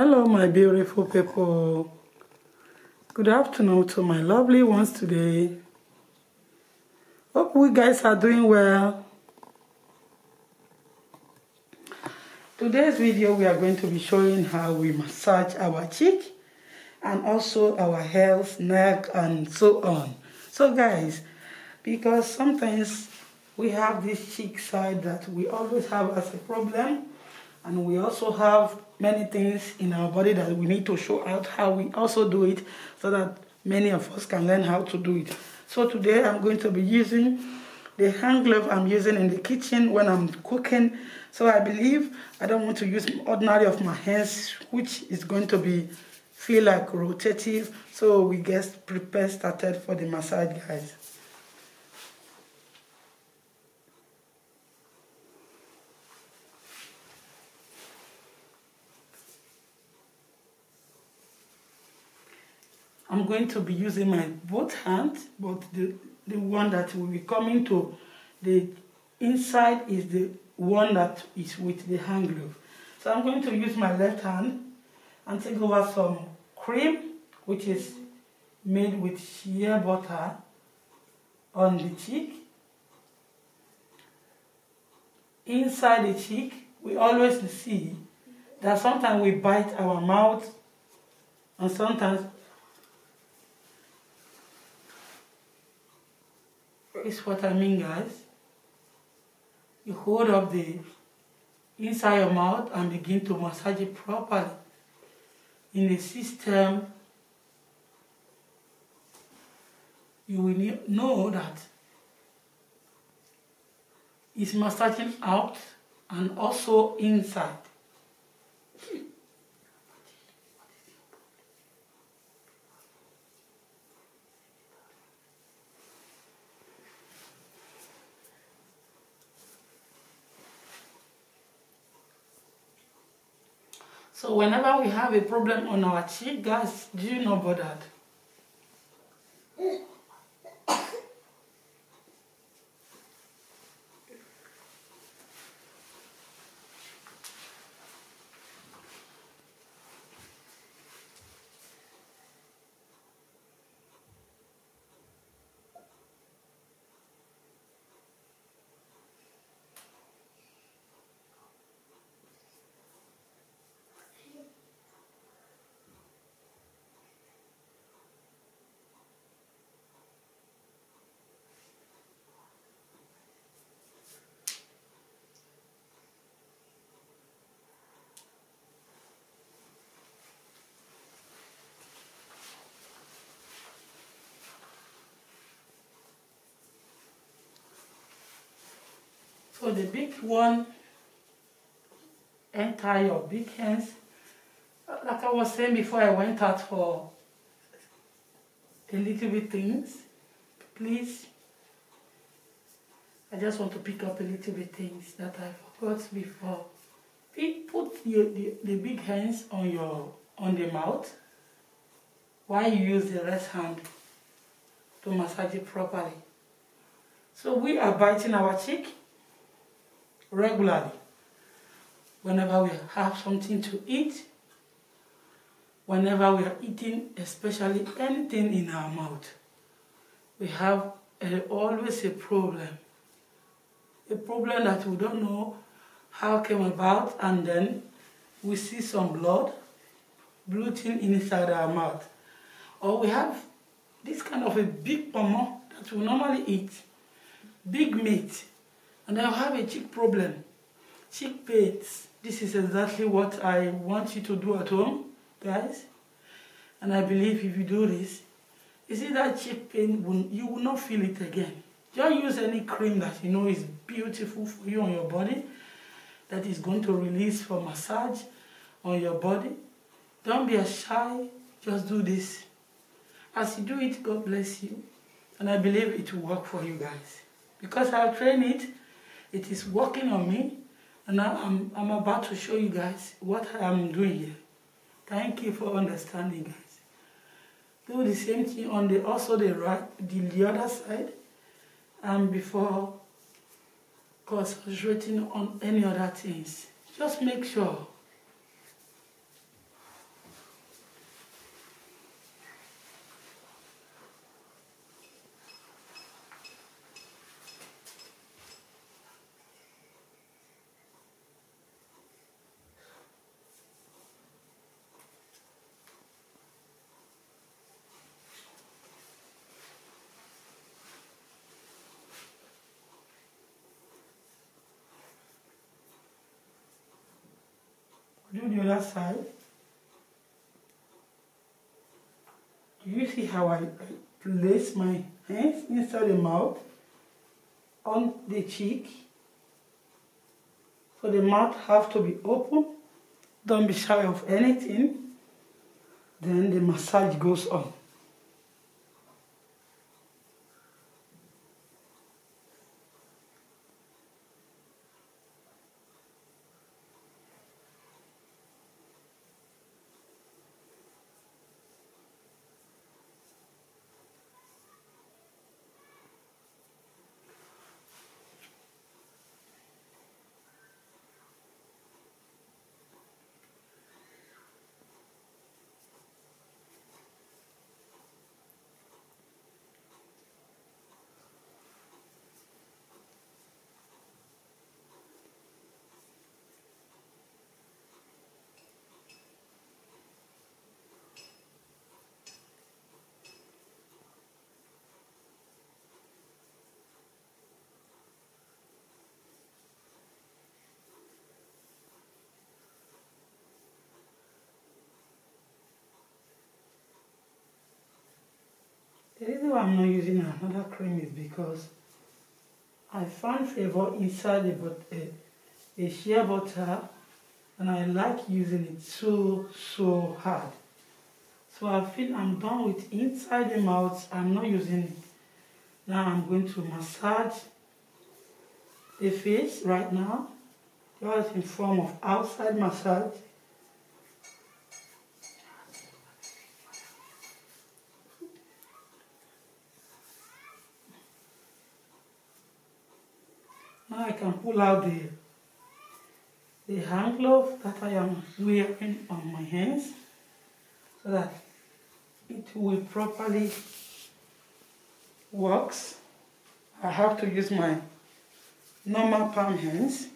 Hello, my beautiful people. Good afternoon to my lovely ones today. Hope we guys are doing well. Today's video, we are going to be showing how we massage our cheek and also our health, neck, and so on. So guys, because sometimes we have this cheek side that we always have as a problem and we also have many things in our body that we need to show out how we also do it so that many of us can learn how to do it. So today I'm going to be using the hand glove I'm using in the kitchen when I'm cooking. So I believe I don't want to use ordinary of my hands which is going to be feel like rotative. So we get prepared started for the massage guys. I'm going to be using my both hands, but the, the one that will be coming to the inside is the one that is with the hand glove. So I'm going to use my left hand and take over some cream, which is made with shea butter on the cheek. Inside the cheek, we always see that sometimes we bite our mouth and sometimes is what I mean guys. You hold up the inside your mouth and begin to massage it properly in the system you will know that it's massaging out and also inside So whenever we have a problem on our cheek, guys, do you know So the big one enter your big hands. Like I was saying before I went out for a little bit things, please. I just want to pick up a little bit things that I forgot before. Put the, the, the big hands on your on the mouth while you use the rest hand to massage it properly. So we are biting our cheek regularly. Whenever we have something to eat, whenever we are eating, especially anything in our mouth, we have a, always a problem. A problem that we don't know how came about and then we see some blood, bloating inside our mouth. Or we have this kind of a big pomo that we normally eat, big meat, and I have a cheek problem, cheek pains. This is exactly what I want you to do at home, guys. And I believe if you do this, you see that cheek pain, you will not feel it again. Just use any cream that you know is beautiful for you on your body, that is going to release for massage on your body. Don't be shy, just do this. As you do it, God bless you. And I believe it will work for you guys. Because I've trained it, it is working on me and I'm, I'm about to show you guys what I'm doing here. Thank you for understanding guys. Do the same thing on the also the right the, the other side and before concentrating on any other things. Just make sure do the other side. Do you see how I place my hands inside the mouth, on the cheek? So the mouth have to be open. Don't be shy of anything. Then the massage goes on. I'm not using another cream is because I find flavor inside the but eh, a, a shea butter and I like using it so so hard. So I feel I'm done with inside the mouth. I'm not using it. Now I'm going to massage the face right now. Just in form of outside massage. Can pull out the the hand glove that I am wearing on my hands so that it will properly works. I have to use my normal palm hands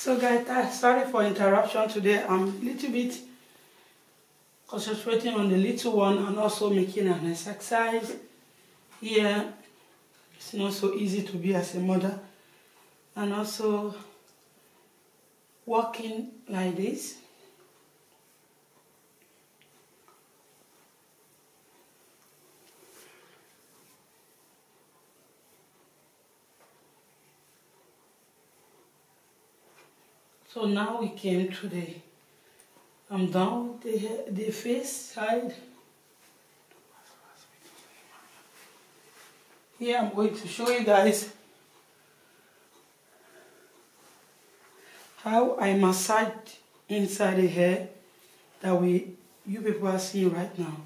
So guys, sorry for interruption today. I'm a little bit concentrating on the little one and also making an exercise here. It's not so easy to be as a mother. And also walking like this. So now we came to the, I'm done with the, the face side. Here I'm going to show you guys how I massage inside the hair that we you people are seeing right now.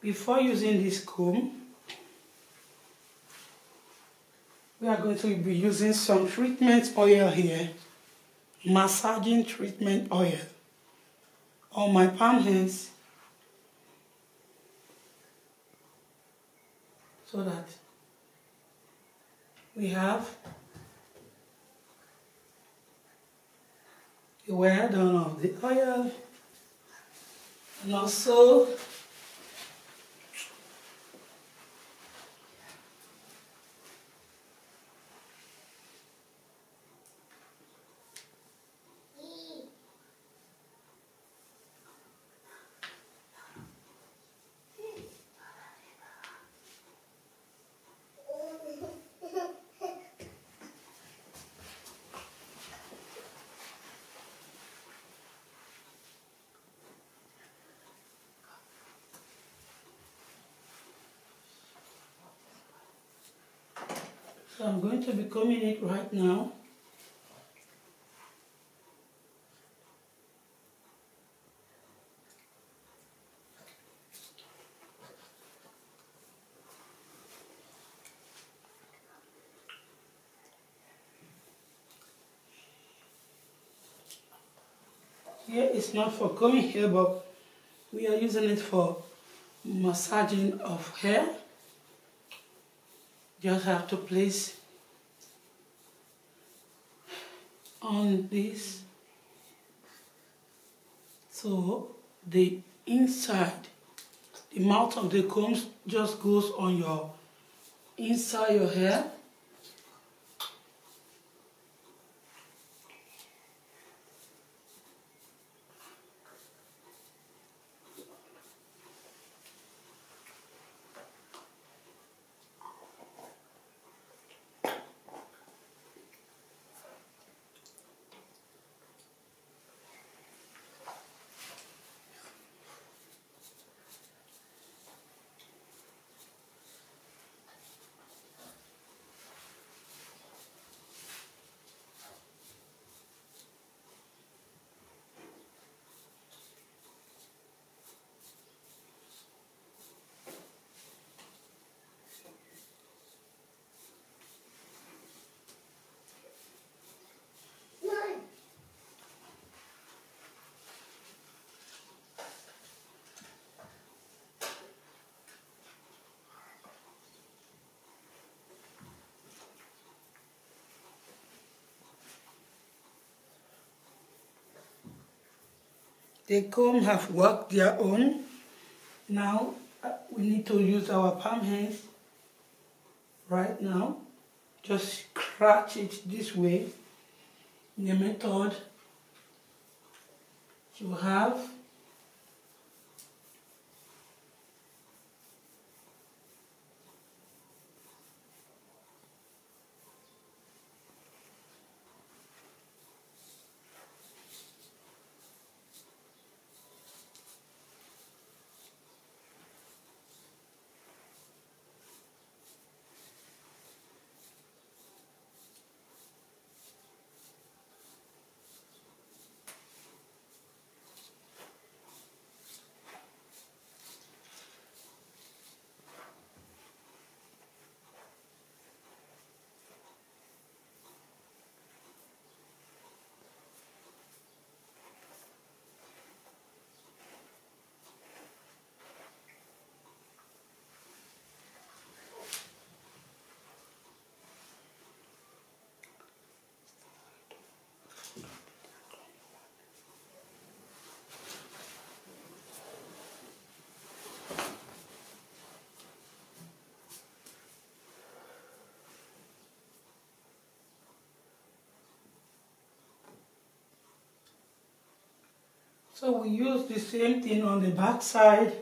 Before using this comb, we are going to be using some treatment oil here, massaging treatment oil on my palm hands so that we have the wear down of the oil and also So I'm going to be combing it right now. Here it's not for combing hair, but we are using it for massaging of hair just have to place on this. So the inside the mouth of the comb just goes on your inside your hair The comb have worked their own. Now uh, we need to use our palm hands right now. Just scratch it this way. The method you have So we use the same thing on the back side.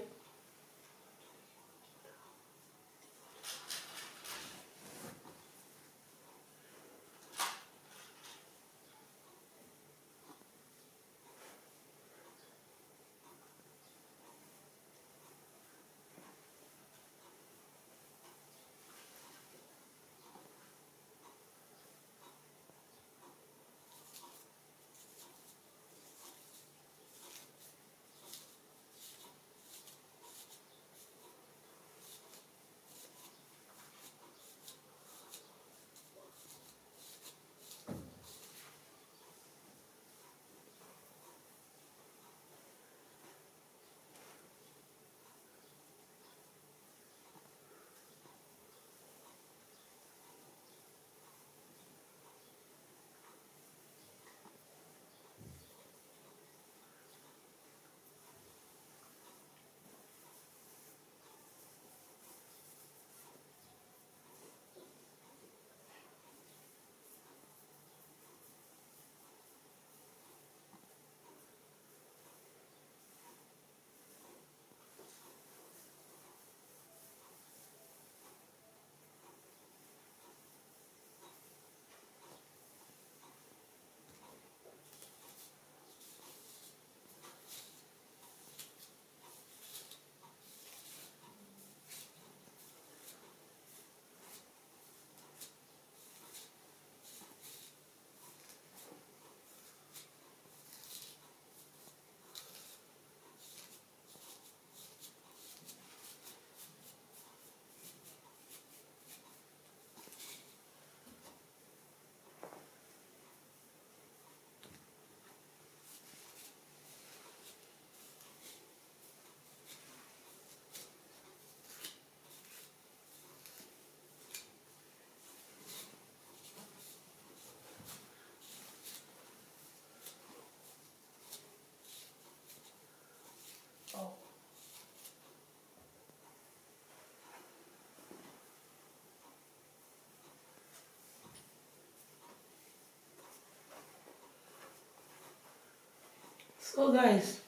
So guys,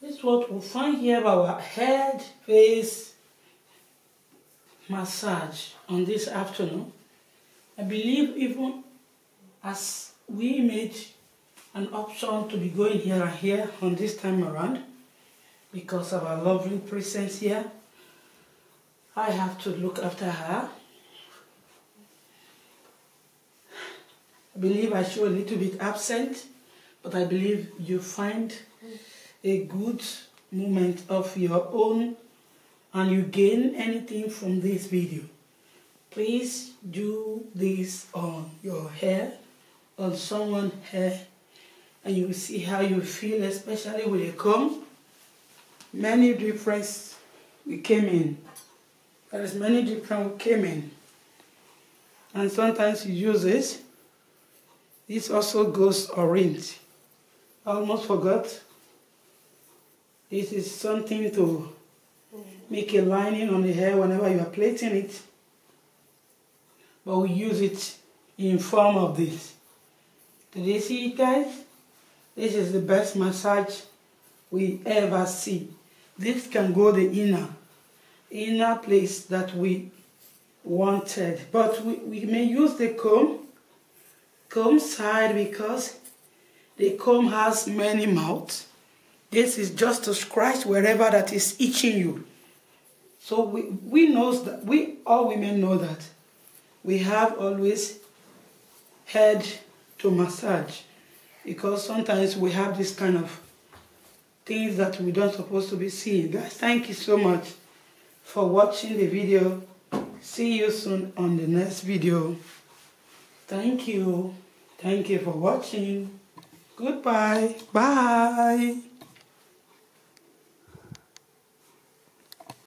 this is what we'll find here about our head, face massage on this afternoon. I believe even as we made an option to be going here and here on this time around because of our lovely presence here, I have to look after her. I believe I show a little bit absent, but I believe you find a good moment of your own and you gain anything from this video. Please do this on your hair, on someone's hair, and you will see how you feel, especially with a comb. Many difference we came in. There is many different we came in. And sometimes you use this this also goes orange. Almost forgot. This is something to make a lining on the hair whenever you are plaiting it. But we use it in form of this. Did you see it guys? This is the best massage we ever see. This can go the inner, inner place that we wanted. But we, we may use the comb comb side because the comb has many mouths. This is just to scratch wherever that is itching you. So we, we knows that we all women know that we have always head to massage because sometimes we have this kind of things that we don't supposed to be seeing. Guys, thank you so much for watching the video. See you soon on the next video. Thank you. Thank you for watching. Goodbye. Bye.